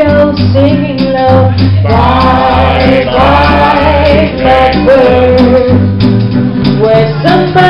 go singing low. Bye, bye, blackbird. Where somebody